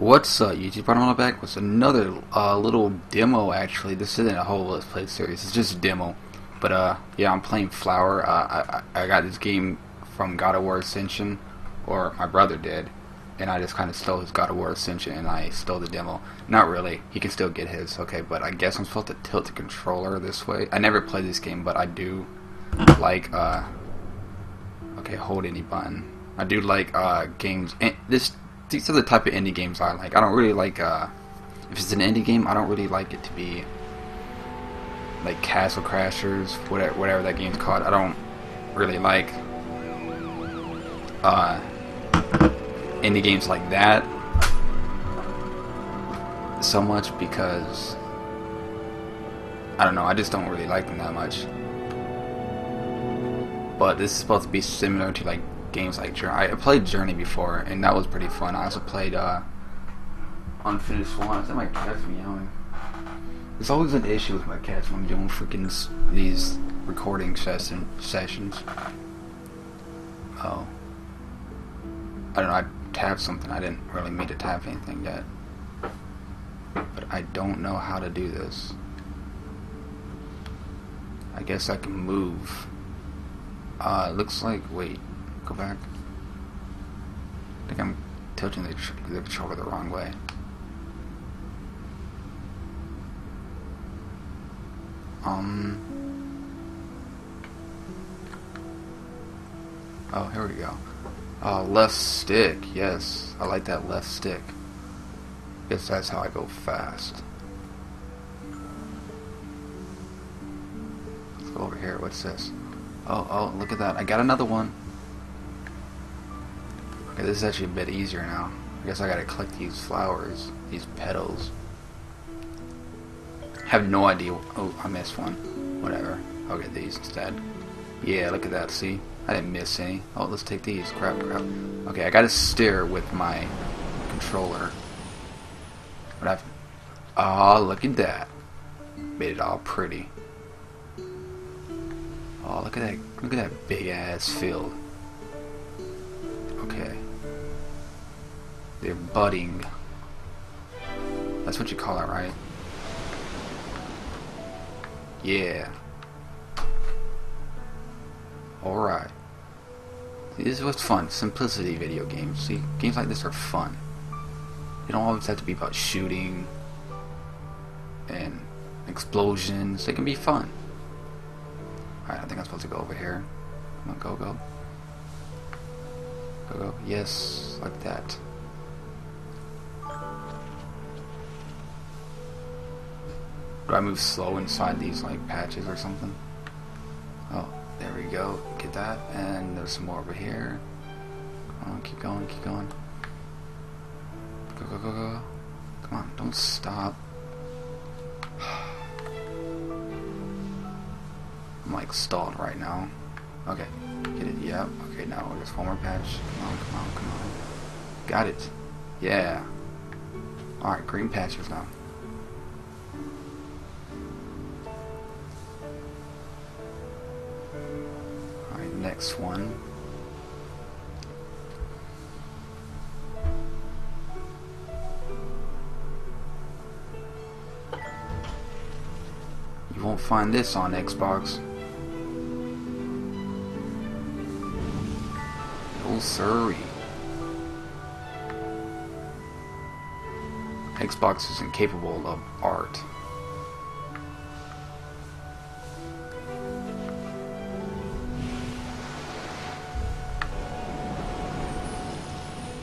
What's up, YouTube? I'm back with another uh, little demo. Actually, this isn't a whole Let's Play series. It's just a demo. But uh, yeah, I'm playing Flower. Uh, I I got this game from God of War Ascension, or my brother did, and I just kind of stole his God of War Ascension and I stole the demo. Not really. He can still get his. Okay, but I guess I'm supposed to tilt the controller this way. I never played this game, but I do like uh. Okay, hold any button. I do like uh games. And this these are the type of indie games I like. I don't really like uh, if it's an indie game, I don't really like it to be like Castle Crashers, whatever whatever that game's called. I don't really like uh, indie games like that so much because I don't know. I just don't really like them that much. But this is supposed to be similar to like games like Journey. I played Journey before, and that was pretty fun. I also played uh, Unfinished Swan. That my cat's meowing? There's always an issue with my cats when I'm doing freaking these recording session sessions. Oh. I don't know, I tapped something. I didn't really mean to tap anything yet. But I don't know how to do this. I guess I can move. Uh, looks like, wait, go back. I think I'm tilting the, the controller the wrong way. Um. Oh, here we go. Uh, left stick. Yes, I like that left stick. Guess that's how I go fast. Let's go over here. What's this? Oh, oh, look at that. I got another one. Okay, this is actually a bit easier now. I guess I gotta collect these flowers, these petals. Have no idea. Oh, I missed one. Whatever. I'll get these instead. Yeah, look at that. See? I didn't miss any. Oh, let's take these. Crap, crap. Okay, I gotta steer with my controller. But I've... Oh, look at that. Made it all pretty. Oh, look at that! Look at that big ass field. They're budding. That's what you call it, right? Yeah. Alright. This is what's fun. Simplicity video games. See, games like this are fun. You don't always have to be about shooting and explosions. They can be fun. Alright, I think I'm supposed to go over here. Come on, go, go. Go, go. Yes, like that. Do I move slow inside these, like, patches or something? Oh, there we go. Get that. And there's some more over here. Come on, keep going, keep going. Go, go, go, go. Come on, don't stop. I'm like stalled right now. Okay, get it, yep. Okay, now there's one more patch. Come on, come on, come on. Got it. Yeah. Alright, green patches now. Next one. You won't find this on Xbox. Oh, sorry. Xbox is incapable of art.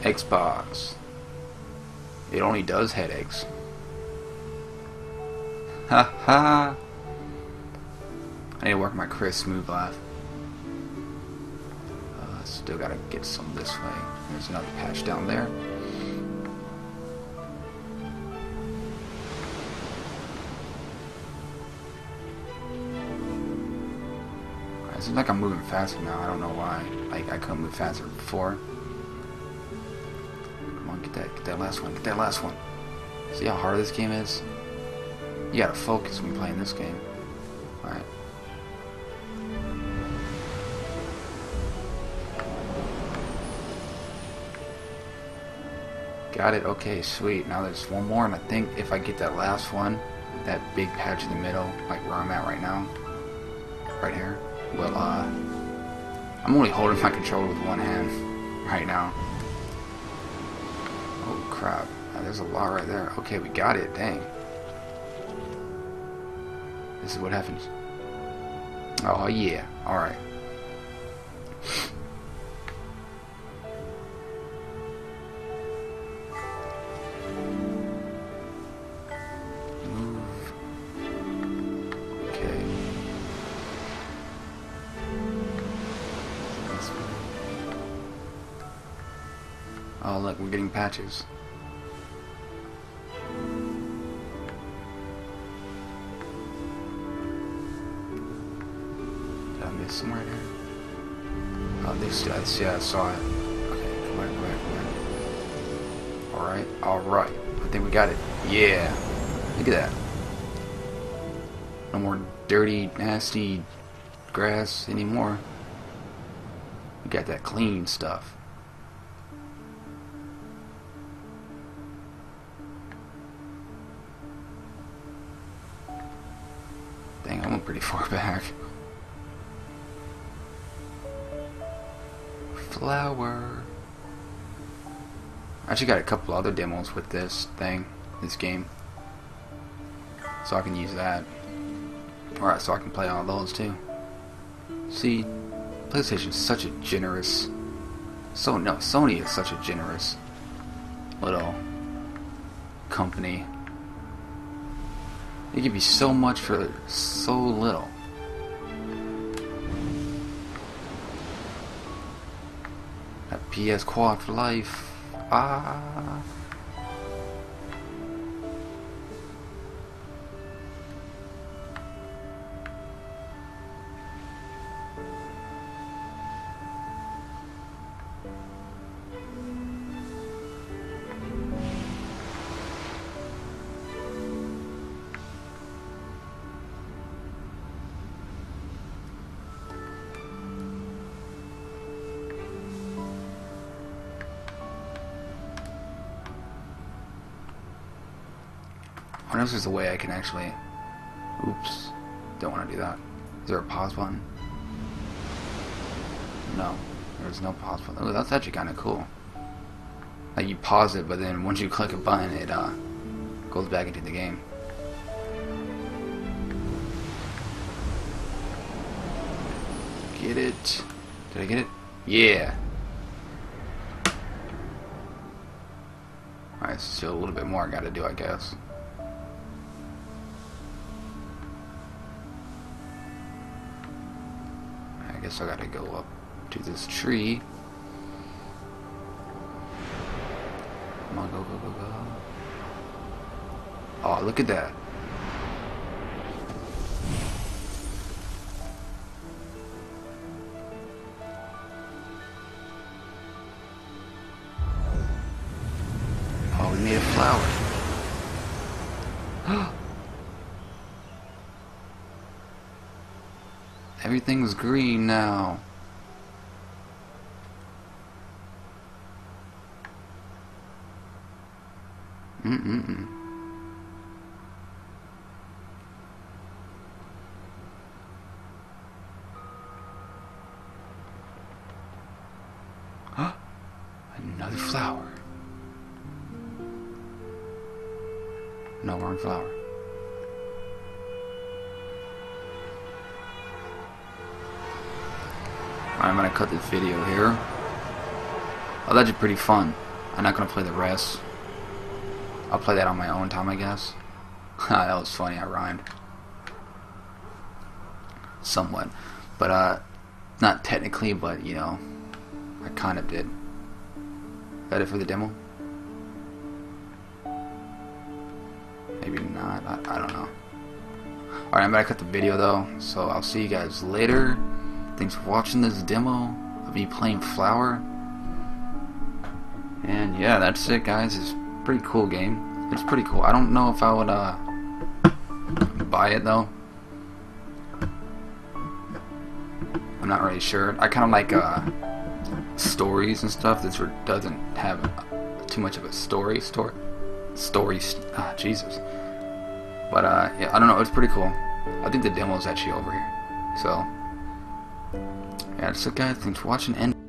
Xbox. It only does headaches. Ha ha! I need to work my Chris smooth laugh. Uh, still gotta get some this way. There's another patch down there. It seems like I'm moving faster now. I don't know why. Like I couldn't move faster before. Get that, get that last one, get that last one. See how hard this game is? You gotta focus when playing this game. Alright. Got it. Okay, sweet. Now there's one more, and I think if I get that last one, that big patch in the middle, like where I'm at right now, right here, well, uh, I'm only holding my controller with one hand right now. Oh crap! Now, there's a lot right there. Okay, we got it. Dang. This is what happens. Oh yeah. All Oh look, we're getting patches. Did I miss somewhere there? Oh, this, that's, yeah, I saw it. Okay, come on, come on, come on. Alright, alright. I think we got it. Yeah. Look at that. No more dirty, nasty grass anymore. We got that clean stuff. Pretty far back. Flower. I actually got a couple other demos with this thing, this game. So I can use that. Alright, so I can play all those too. See, PlayStation is such a generous... So, no, Sony is such a generous little company. They give you so much for so little. That PS Quad for life. Ah. Wonder if there's a way I can actually... Oops. Don't want to do that. Is there a pause button? No. There's no pause button. That's actually kind of cool. Like, you pause it, but then once you click a button, it, uh, goes back into the game. Get it. Did I get it? Yeah. Alright, still a little bit more I gotta do, I guess. Guess I gotta go up to this tree. Come on, go, go, go, go. Oh, look at that. Everything's green now. Mm-mm-mm. Another flower. No wrong flower. I'm gonna cut this video here. Oh, that's pretty fun. I'm not gonna play the rest. I'll play that on my own time, I guess. that was funny, I rhymed. Somewhat. But, uh, not technically, but, you know, I kind of did. That it for the demo? Maybe not, I, I don't know. Alright, I'm gonna cut the video though, so I'll see you guys later. Thanks for watching this demo of me playing Flower. And yeah, that's it guys. It's pretty cool game. It's pretty cool. I don't know if I would uh, buy it though. I'm not really sure. I kind of like uh, stories and stuff that doesn't have too much of a story story story. Ah, Jesus. But uh, yeah, I don't know. It's pretty cool. I think the demo is actually over here. So yeah, so guys, thanks for watching and.